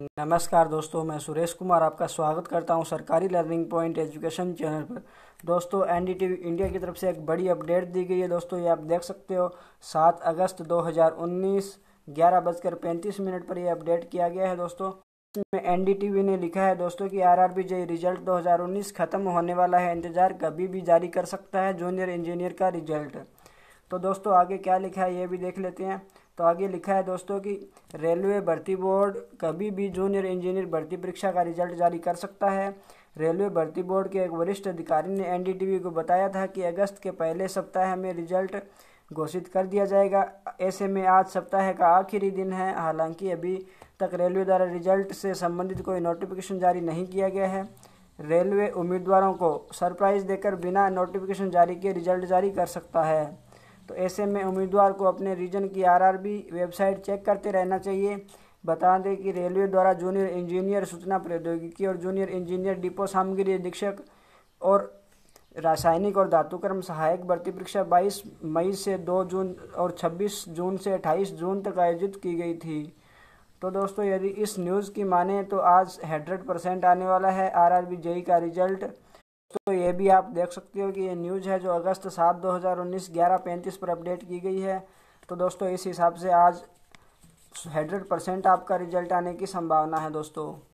नमस्कार दोस्तों, मैं सुरेश कुमार आपका स्वागत करता हूँ सरकारी लर्निंग पॉइंट एजुकेशन चैनल पर। दोस्तों, एनडीटीवी इंडिया की तरफ़ से एक बड़ी अपडेट दी गई है। दोस्तों, ये आप देख सकते हो, सात अगस्त 2019 ग्यारह बजकर पैंतीस मिनट पर यह अपडेट किया गया है दोस्तों। इसमें एनडीटीवी ने लिखा है दोस्तों कि आरआरबी जेई रिज़ल्ट 2019 खत्म होने वाला है। इंतज़ार कभी भी जारी कर सकता है जूनियर इंजीनियर का रिज़ल्ट। तो दोस्तों, आगे क्या लिखा है ये भी देख लेते हैं। तो आगे लिखा है दोस्तों कि रेलवे भर्ती बोर्ड कभी भी जूनियर इंजीनियर भर्ती परीक्षा का रिज़ल्ट जारी कर सकता है। रेलवे भर्ती बोर्ड के एक वरिष्ठ अधिकारी ने एनडीटीवी को बताया था कि अगस्त के पहले सप्ताह में रिज़ल्ट घोषित कर दिया जाएगा। ऐसे में आज सप्ताह का आखिरी दिन है। हालाँकि अभी तक रेलवे द्वारा रिज़ल्ट से संबंधित कोई नोटिफिकेशन जारी नहीं किया गया है। रेलवे उम्मीदवारों को सरप्राइज़ देकर बिना नोटिफिकेशन जारी किए रिज़ल्ट जारी कर सकता है। तो ऐसे में उम्मीदवार को अपने रीजन की आरआरबी वेबसाइट चेक करते रहना चाहिए। बता दें कि रेलवे द्वारा जूनियर इंजीनियर सूचना प्रौद्योगिकी और जूनियर इंजीनियर डिपो सामग्री अधीक्षक और रासायनिक और धातुकर्म सहायक भर्ती परीक्षा 22 मई से 2 जून और 26 जून से 28 जून तक आयोजित की गई थी। तो दोस्तों, यदि इस न्यूज़ की माने तो आज हंड्रेड परसेंट आने वाला है आरआरबी जेई का रिज़ल्ट। तो ये भी आप देख सकते हो कि ये न्यूज़ है जो अगस्त सात दो हज़ार उन्नीस ग्यारह पैंतीस पर अपडेट की गई है तो दोस्तों इस हिसाब से आज हंड्रेड परसेंट आपका रिज़ल्ट आने की संभावना है दोस्तों